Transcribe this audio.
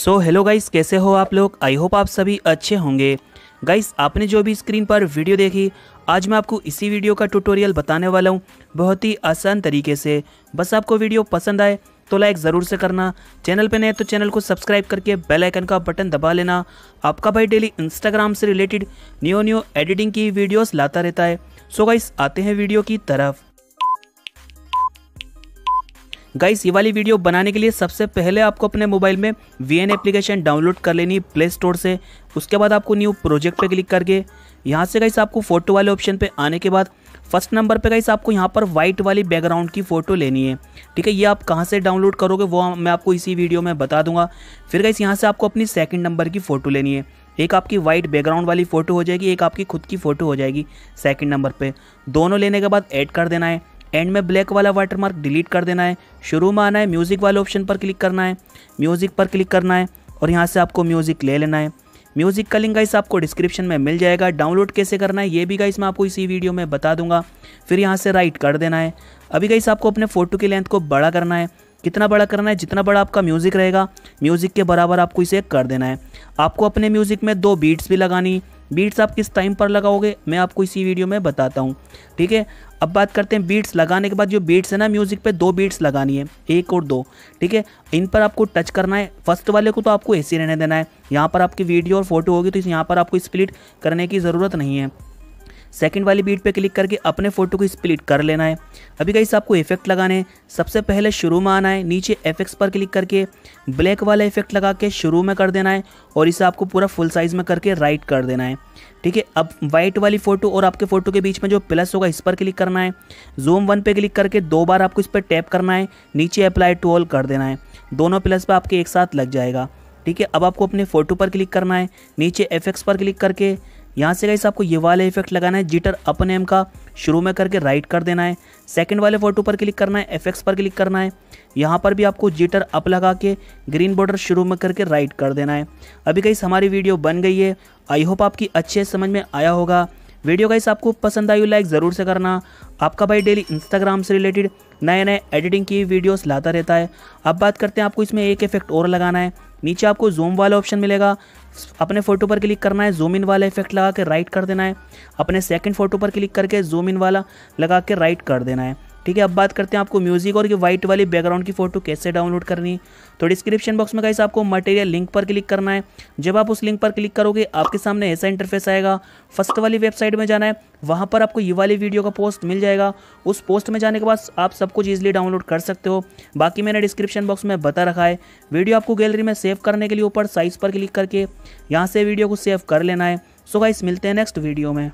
So hello guys कैसे हो आप लोग? आई होप आप सभी अच्छे होंगे। गाइस आपने जो भी स्क्रीन पर वीडियो देखी, आज मैं आपको इसी वीडियो का ट्यूटोरियल बताने वाला हूँ बहुत ही आसान तरीके से। बस आपको वीडियो पसंद आए तो लाइक ज़रूर से करना। चैनल पे नए तो चैनल को सब्सक्राइब करके बेल आइकन का बटन दबा लेना। आपका भाई डेली इंस्टाग्राम से रिलेटेड न्यू न्यू एडिटिंग की वीडियोस लाता रहता है। सो गाइस आते हैं वीडियो की तरफ़। गाइस, ये वाली वीडियो बनाने के लिए सबसे पहले आपको अपने मोबाइल में वी एन एप्लीकेशन डाउनलोड कर लेनी प्ले स्टोर से। उसके बाद आपको न्यू प्रोजेक्ट पे क्लिक करके यहाँ से गाइस आपको फ़ोटो वाले ऑप्शन पे आने के बाद फ़र्स्ट नंबर पे गाइस आपको यहाँ पर व्हाइट वाली बैकग्राउंड की फ़ोटो लेनी है। ठीक है, ये आप कहाँ से डाउनलोड करोगे वो मैं आपको इसी वीडियो में बता दूँगा। फिर गाइस यहाँ से आपको अपनी सेकंड नंबर की फ़ोटो लेनी है। एक आपकी वाइट बैकग्राउंड वाली फ़ोटो हो जाएगी, एक आपकी खुद की फ़ोटो हो जाएगी सेकंड नंबर पे। दोनों लेने के बाद ऐड कर देना है। एंड में ब्लैक वाला वाटरमार्क डिलीट कर देना है। शुरू में आना है म्यूज़िक वाले ऑप्शन पर क्लिक करना है। म्यूज़िक पर क्लिक करना है और यहाँ से आपको म्यूज़िक ले लेना है। म्यूज़िक का लिंक गाइस आपको डिस्क्रिप्शन में मिल जाएगा। डाउनलोड कैसे करना है, ये भी गाइस मैं आपको इसी वीडियो में बता दूँगा। फिर यहाँ से राइट कर देना है। अभी गाइस आपको अपने फ़ोटो की लेंथ को बड़ा करना है। कितना बड़ा करना है, जितना बड़ा आपका म्यूज़िक रहेगा म्यूज़िक के बराबर आपको इसे कर देना है। आपको अपने म्यूज़िक में दो बीट्स भी लगानी बीट्स आप किस टाइम पर लगाओगे, मैं आपको इसी वीडियो में बताता हूँ। ठीक है? अब बात करते हैं बीट्स लगाने के बाद जो बीट्स है ना म्यूज़िक पे दो बीट्स लगानी है, एक और दो। ठीक है? इन पर आपको टच करना है। फ़र्स्ट वाले को तो आपको ऐसे रहने देना है। यहाँ पर आपकी वीडियो और फ़ोटो होगी तो इस यहाँ पर आपको स्प्लिट करने की ज़रूरत नहीं है। सेकंड वाली बीट पे क्लिक करके अपने फ़ोटो को स्प्लिट कर लेना है। अभी कहीं आपको इफ़ेक्ट लगाने हैं। सबसे पहले शुरू में आना है। नीचे एफएक्स पर क्लिक करके ब्लैक वाला इफ़ेक्ट लगा के शुरू में कर देना है और इसे आपको पूरा फुल साइज़ में करके राइट कर देना है। ठीक है, अब वाइट वाली फ़ोटो और आपके फ़ोटो के बीच में जो प्लस होगा, इस पर क्लिक करना है। जूम वन पे क्लिक करके दो बार आपको इस पर टैप करना है। नीचे अप्लाई टू ऑल कर देना है। दोनों प्लस पर आपके एक साथ लग जाएगा। ठीक है, अब आपको अपने फ़ोटो पर क्लिक करना है। नीचे एफएक्स पर क्लिक करके यहाँ से गाइस आपको ये वाला इफ़ेक्ट लगाना है जिटर अपन एम का शुरू में करके राइट कर देना है। सेकंड वाले फ़ोटो पर क्लिक करना है एफ़ पर क्लिक करना है। यहाँ पर भी आपको जिटर अप लगा के ग्रीन बॉर्डर शुरू में करके राइट कर देना है। अभी गाइस हमारी वीडियो बन गई है। आई होप आपकी अच्छे समझ में आया होगा। वीडियो गाइस, आपको पसंद आई लाइक ज़रूर से करना। आपका भाई डेली इंस्टाग्राम से रिलेटेड नए नए एडिटिंग की वीडियोस लाता रहता है। अब बात करते हैं, आपको इसमें एक इफ़ेक्ट और लगाना है। नीचे आपको जूम वाला ऑप्शन मिलेगा। अपने फ़ोटो पर क्लिक करना है जूम इन वाला इफ़ेक्ट लगा के राइट कर देना है। अपने सेकंड फ़ोटो पर क्लिक करके जूम इन वाला लगा के राइट कर देना है। ठीक है, अब बात करते हैं आपको म्यूज़िक और ये व्हाइट वाली बैकग्राउंड की फ़ोटो कैसे डाउनलोड करनी। तो डिस्क्रिप्शन बॉक्स में गाइस आपको मटेरियल लिंक पर क्लिक करना है। जब आप उस लिंक पर क्लिक करोगे, आपके सामने ऐसा इंटरफेस आएगा। फ़र्स्ट वाली वेबसाइट में जाना है, वहाँ पर आपको ये वाली वीडियो का पोस्ट मिल जाएगा। उस पोस्ट में जाने के बाद आप सब कुछ ईजिली डाउनलोड कर सकते हो। बाकी मैंने डिस्क्रिप्शन बॉक्स में बता रखा है। वीडियो आपको गैलरी में सेव करने के लिए ऊपर साइज़ पर क्लिक करके यहाँ से वीडियो को सेव कर लेना है। सो गाइस मिलते हैं नेक्स्ट वीडियो में।